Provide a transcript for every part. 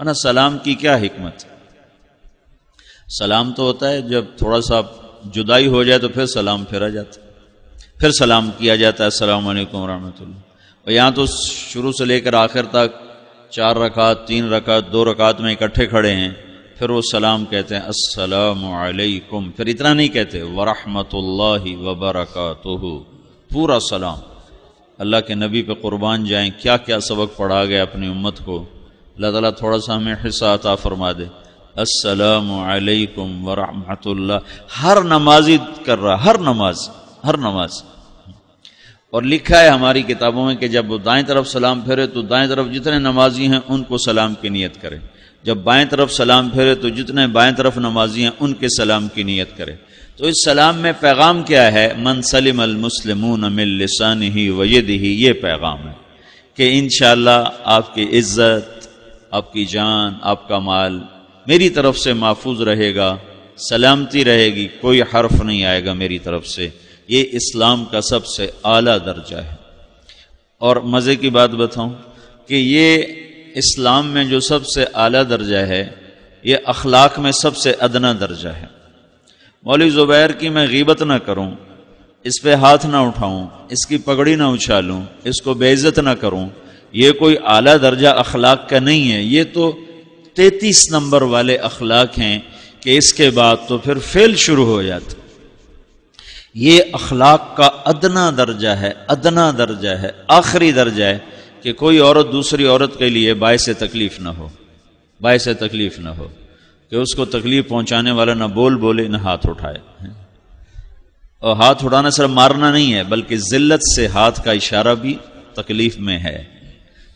ना सलाम की क्या हिकमत? सलाम तो होता है, जब थोड़ा सा जुदाई हो जाए तो फिर सलाम फेरा जाता फिर सलाम किया जाता है असल रहमतुल्ला और यहाँ तो शुरू से लेकर आखिर तक चार रकात, तीन रकात, दो रकात में इकट्ठे खड़े हैं, फिर वो सलाम कहते हैं असलकुम फिर इतना नहीं कहते, वरहमतुल्लाहि वबरकातुहु। पूरा सलाम। अल्लाह के नबी पे कुर्बान जाएँ क्या क्या सबक पढ़ा गया अपनी उम्मत को। अल्लाह ताला थोड़ा सा हमें हिस्सा अता फरमा दे। असलकुम वरहमतुल्लाह हर नमाजी कर रहा, हर नमाज़ हर नमाज़। और लिखा है हमारी किताबों में कि जब दाएँ तरफ़ सलाम फेरे तो दाएँ तरफ़ जितने नमाजी हैं, उनको सलाम की नीयत करें। जब बाएँ तरफ़ सलाम फेरे तो जितने बाएँ तरफ़ नमाजी हैं, उनके सलाम की नीयत करें। तो इस सलाम में पैगाम क्या है? मन सलिम अलमुसलमून मिलसान ही वयद ही ये पैगाम है कि इन आपकी इज़्ज़त आपकी जान, आपका माल मेरी तरफ़ से महफूज रहेगा, सलामती रहेगी, कोई हर्फ नहीं आएगा मेरी तरफ़ से। ये इस्लाम का सबसे आला दर्जा है। और मज़े की बात बताऊँ कि ये इस्लाम में जो सबसे आला दर्जा है, ये अखलाक में सबसे अदना दर्जा है। मौली ज़ुबैर की मैं गीबत ना करूँ, इस पे हाथ ना उठाऊं, इसकी पगड़ी ना उछालूं, इसको बेइज्जत ना करूँ ये कोई आला दर्जा अखलाक का नहीं है, ये तो तैतीस नंबर वाले अखलाक हैं कि इसके बाद तो फिर फेल शुरू हो जाता ये अखलाक का अदना दर्जा है, अदना दर्जा है, आखिरी दर्जा है कि कोई औरत दूसरी औरत के लिए बायस तकलीफ़ ना हो, बायस तकलीफ़ ना हो, कि उसको तकलीफ़ पहुँचाने वाला ना बोल बोले, ना हाथ उठाए। और हाथ उठाना सिर्फ़ मारना नहीं है, बल्कि जिल्लत से हाथ का इशारा भी तकलीफ़ में है।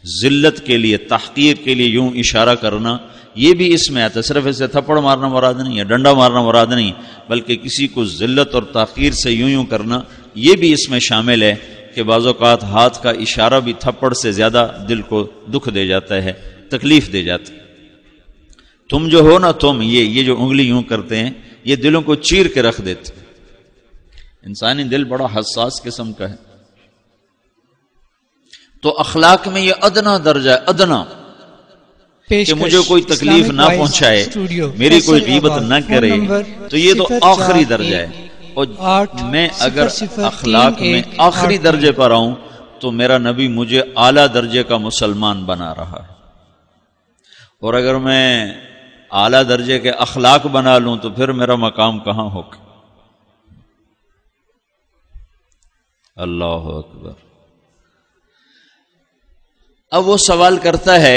जिल्लत के लिए तहकीर के लिए यूँ इशारा करना, ये भी इसमें आता है। सिर्फ़ इसे थप्पड़ मारना मुराद नहीं है डंडा मारना मुराद नहीं, बल्कि किसी को जिल्लत और तखीर से यूँ यूँ करना, ये भी इसमें शामिल है कि बाज़ात हाथ का इशारा भी थप्पड़ से ज़्यादा दिल को दुख दे जाता है, तकलीफ़ दे जाता तुम जो हो ना, तुम, ये ये जो उंगली यूँ करते हैं, ये दिलों को चीर के रख देते इंसानी दिल बड़ा हसास किस्म का है। तो अखलाक में ये अदना दर्जा है अदना। कि मुझे कोई तकलीफ़ ना पहुँचाए मेरी कोई कीमत ना करे तो ये तो आखिरी दर्जा है। और मैं अगर अखलाक में आखिरी दर्जे पर आऊँ तो मेरा नबी मुझे आला दर्जे का मुसलमान बना रहा है। और अगर मैं आला दर्जे के अखलाक बना लूँ तो फिर मेरा मकाम कहाँ होगा? अल्लाह अकबर। अब वो सवाल करता है,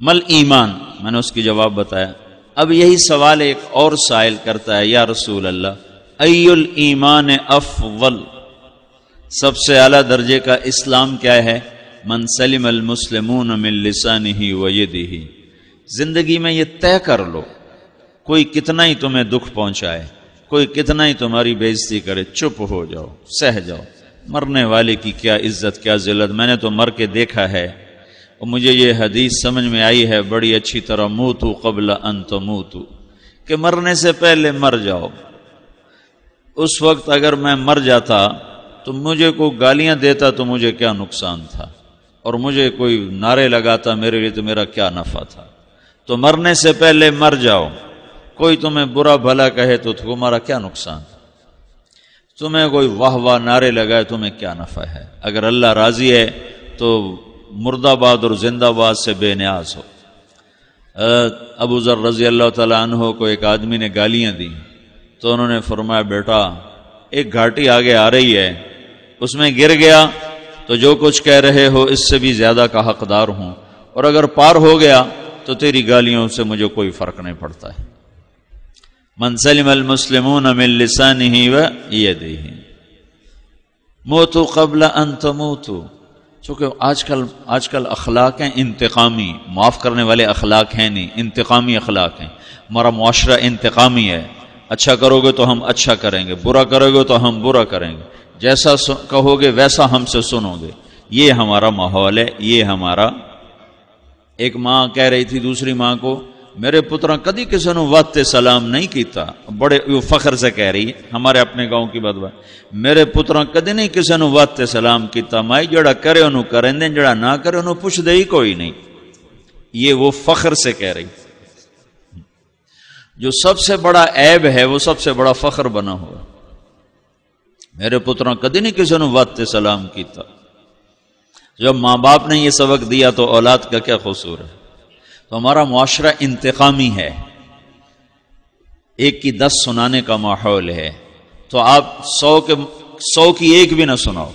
मल ईमान, मैंने उसकी जवाब बताया। अब यही सवाल एक और साइल करता है, या रसूल अल्लाह अयुल ईमान अफवल? सबसे आला दर्जे का इस्लाम क्या है? मन सलिम अलमुसलमून मिलसान ही वयदी ही ज़िंदगी में ये तय कर लो, कोई कितना ही तुम्हें दुख पहुँचाए, कोई कितना ही तुम्हारी बेइज्जती करे, चुप हो जाओ, सह जाओ। मरने वाले की क्या इज़्ज़त, क्या जिल्लत? मैंने तो मर के देखा है। और मुझे ये हदीस समझ में आई है, बड़ी अच्छी तरह मुँह तू कबल अंत मुँह तू कि मरने से पहले मर जाओ। उस वक्त अगर मैं मर जाता तो मुझे कोई गालियाँ देता तो मुझे क्या नुकसान था? और मुझे कोई नारे लगाता, मेरे लिए तो मेरा क्या नफा था? तो मरने से पहले मर जाओ। कोई तुम्हें बुरा भला कहे तो तुम्हारा क्या नुकसान तुम्हें कोई वाह वाह नारे लगाए तुम्हें क्या नफा है? अगर अल्लाह राज़ी है तो मुर्दाबाद और जिंदाबाद से बेनियाज हो। अबू ज़र रज़ी अल्लाह तहो को एक आदमी ने गालियाँ दी। तो उन्होंने फरमाया, बेटा, एक घाटी आगे आ रही है, उसमें गिर गया तो जो कुछ कह रहे हो, इससे भी ज़्यादा का हकदार हूँ। और अगर पार हो गया तो तेरी गालियों से मुझे कोई फ़र्क नहीं पड़ता है। मनसलिम मिलसान ही व यदी मोतु कबल अंत मोतु चूँकि आजकल आजकल अखलाक हैं, इंतकामी, माफ़ करने वाले अखलाक हैं नहीं, इंतकामी अखलाक हैं। हमारा मुआरा इंतकामी है। अच्छा करोगे तो हम अच्छा करेंगे, बुरा करोगे तो हम बुरा करेंगे। जैसा कहोगे वैसा हमसे सुनोगे। ये हमारा माहौल है, ये हमारा, एक माँ कह रही थी दूसरी माँ को मेरे पुत्र कदी किसी ने वाते सलाम नहीं किया बड़े वो फखर से कह रही है हमारे अपने गाँव की बात मेरे पुत्र कदी नहीं किसी ने वाते सलाम किया माई, जड़ा करे उन्हों करें जड़ा ना करे उन्होंने पुछ दे ही कोई नहीं। ये वो फखर से कह रही। जो सबसे बड़ा ऐब है, वो सबसे बड़ा फखर बना हुआ। मेरे पुत्रों कदी नहीं किसी ने वाते सलाम किया जब माँ बाप ने यह सबक दिया तो औलाद का क्या कसूर है? तो हमारा मुआशरा इंतकामी है। एक की दस सुनाने का माहौल है। तो आप सौ के, सौ की एक भी ना सुनाओ।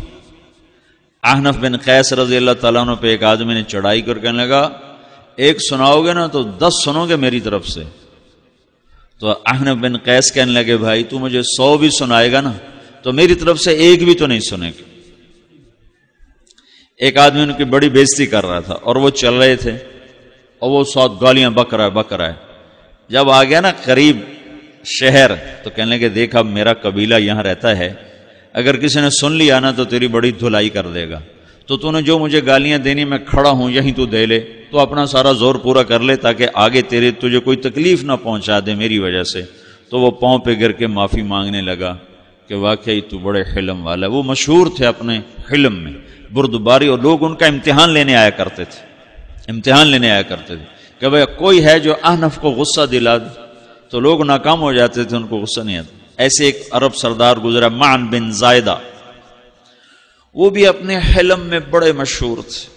आहनफ बिन कैस रज़ी अल्लाह तला पे एक आदमी ने चढ़ाई कर कहने लगा, एक सुनाओगे ना तो दस सुनोगे मेरी तरफ़ से। तो आहनफ बिन कैस कहने लगे, भाई, तू मुझे सौ भी सुनाएगा ना तो मेरी तरफ़ से एक भी तो नहीं सुनेगा। एक आदमी उनकी बड़ी बेइज्जती कर रहा था और वो चल रहे थे। और वो सौ गालियाँ बक रहा है बक रहा है। जब आ गया ना करीब शहर तो कहने लगे, देख, अब मेरा कबीला यहाँ रहता है। अगर किसी ने सुन लिया ना तो तेरी बड़ी धुलाई कर देगा। तो तूने जो मुझे गालियाँ देनी, मैं खड़ा हूँ, यहीं तू दे ले। तो अपना सारा ज़ोर पूरा कर ले, ताकि आगे तेरे, तुझे कोई तकलीफ़ ना पहुँचा दे मेरी वजह से। तो वो पाँव पे गिर के माफ़ी मांगने लगा कि, वाकई, तू बड़े हिलम वाला वो मशहूर थे अपने हिलम में, बुरदबारी, और लोग उनका इम्तिहान लेने आया करते थे। इम्तिहान लेने आया करते थे। कि भाई कोई है जो अहनफ को गुस्सा दिला दे? तो लोग नाकाम हो जाते थे, उनको गुस्सा नहीं आता। ऐसे एक अरब सरदार गुजरा, मान बिन जायदा। वो भी अपने हलम में बड़े मशहूर थे।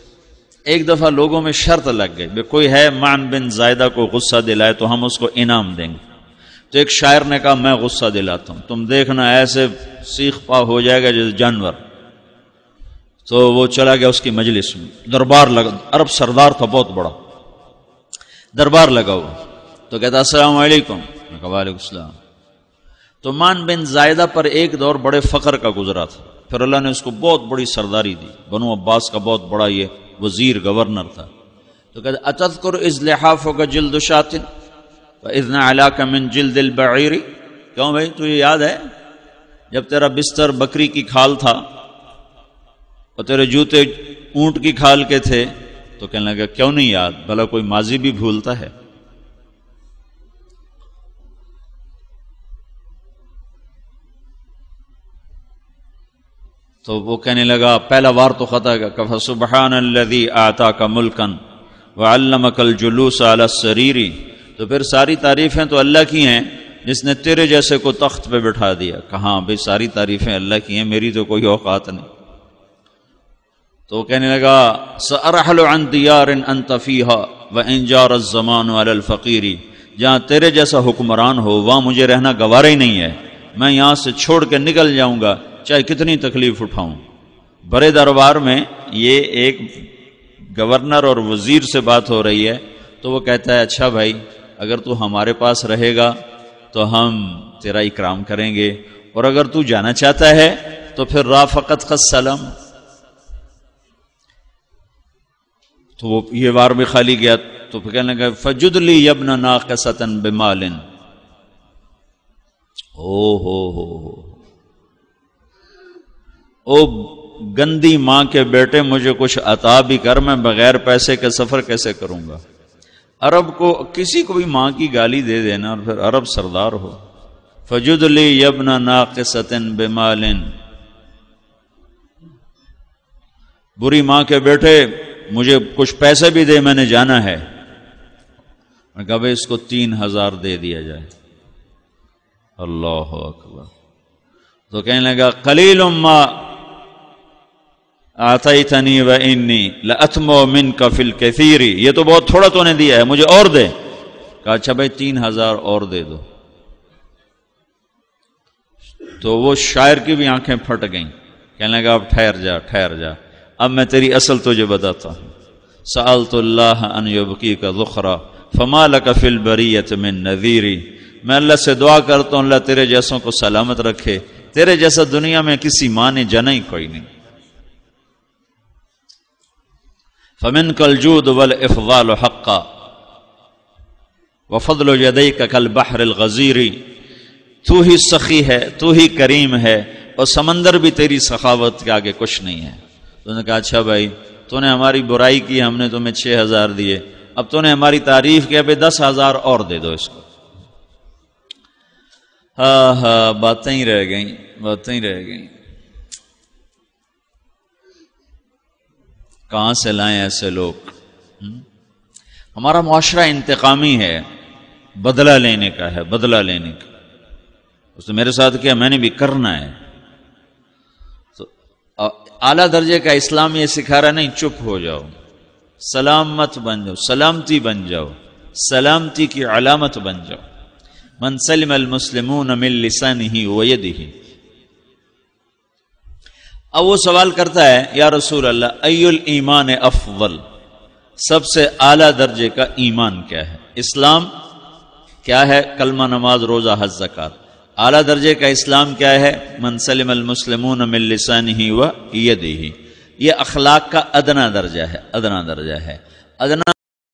एक दफ़ा लोगों में शर्त लग गई कोई है मान बिन जायदा को गुस्सा दिलाए तो हम उसको इनाम देंगे। तो एक शायर ने कहा, मैं गुस्सा दिलाता हूँ। तुम देखना, ऐसे सीख पा हो जाएगा जैसे जानवर। तो वो चला गया उसकी मजलिस में। दरबार लगा, अरब सरदार था, बहुत बड़ा। दरबार लगा हुआ तो कहता असलम वालेकुम तो मान बिन जायदा पर एक दौर बड़े फकर का गुजरा था। फिर अल्लाह ने उसको बहुत बड़ी सरदारी दी। बनो अब्बास का बहुत बड़ा ये वज़ीर गवर्नर था। तो कहते अतत कर इस लिहाफ का जिल्द शातिन इतना अला का मिन बईरी क्यों भाई, तुझे याद है? जब तेरा बिस्तर बकरी की खाल था और तेरे जूते ऊँट की खाल के थे तो कहने लगा, क्यों नहीं याद? भला कोई माजी भी भूलता है। तो वो कहने लगा, पहला वार तो खता कफा सुबहान अल्लदी आता का मुल्कन व अल्लमकल जुलूस अला शरीरी तो फिर सारी तारीफें तो अल्लाह की हैं, जिसने तेरे जैसे को तख्त पे बिठा दिया। कहा भाई, सारी तारीफें अल्लाह की हैं, मेरी तो कोई औकात नहीं। तो कहने लगा सरहल दियार अन तफ़ीहा व जमान जहाँ तेरे जैसा हुक्मरान हो, वहाँ मुझे रहना गवारा ही नहीं है। मैं यहाँ से छोड़ के निकल जाऊँगा, चाहे कितनी तकलीफ़ उठाऊं। बड़े दरबार में ये एक गवर्नर और वज़ीर से बात हो रही है तो वो कहता है अच्छा भाई, अगर तू हमारे पास रहेगा तो हम तेरा इकराम करेंगे, और अगर तू जाना चाहता है तो फिर राफ़त सलम तो वो ये वार भी खाली गया तो फिर कहने लगा, फजुदली यबन नाकसतन बिमालिन। ओ हो हो। ओ गंदी माँ के बेटे, मुझे कुछ अता भी कर, मैं बगैर पैसे के सफ़र कैसे करूँगा? अरब को किसी को भी माँ की गाली दे देना और फिर अरब सरदार हो। फजुदली यबन नाकसतन बिमालिन। बुरी माँ के बेटे मुझे कुछ पैसे भी दे, मैंने जाना है। कहा, भाई, इसको तीन हज़ार दे दिया जाए। अल्लाह अकबर। तो कहने लगा कलील उम्मा आताई तनी व इन्नी लथमो मिन कफिल कैसीरी। ये तो बहुत थोड़ा तो ने दिया है, मुझे और दे। कहा अच्छा भाई, तीन हज़ार और दे दो। तो वो शायर की भी आँखें फट गईं। कहने लगा, अब ठहर जा ठहर जा। अब मैं तेरी असल तुझे बताता हूँ। साल तो अनबकी का दुखरा फमाल कफिल बरीत में नवीरी मैं अल्लाह से दुआ करता हूँ, अल्लाह तेरे जैसों को सलामत रखे। तेरे जैसा दुनिया में किसी माँ ने जना ही कोई नहीं। फमिन कल जूद वल इफवाल हक्का वफदल यदई का कल बहर गजीरी। तू ही सखी है, तू ही करीम है, और समंदर भी तेरी सखावत के आगे कुछ नहीं है। तो कहा अच्छा भाई, तूने हमारी बुराई की, हमने तुम्हें छह हज़ार दिए। अब तूने हमारी तारीफ़ किया भाई दस हज़ार और दे दो इसको। हा हा, बातें ही रह गई, बातें ही रह गई। कहाँ से लाएँ ऐसे लोग? हम्म? हमारा मुआशरा इंतकामी है, बदला लेने का है, बदला लेने का। उसने मेरे साथ किया, मैंने भी करना है। आला दर्जे का इस्लाम ये सिखा रहा नहीं, चुप हो जाओ। सलामत बन जाओ, सलामती बन जाओ, सलामती की अलामत बन जाओ। मनसलम मुस्लिमून मिल लिसान ही वयद ही अब वो सवाल करता है, या रसूल अल्लाह अयुल ईमान अफवल? सबसे आला दर्जे का ईमान क्या है? इस्लाम क्या है? कलमा नमाज़, रोजा, हज, जक़ात। आला दर्जे का इस्लाम क्या है? मनसलम अलमसलमून मिल लिसान ही व यद ही ये अखलाक का अदना दर्जा है, अदना दर्जा है। अदना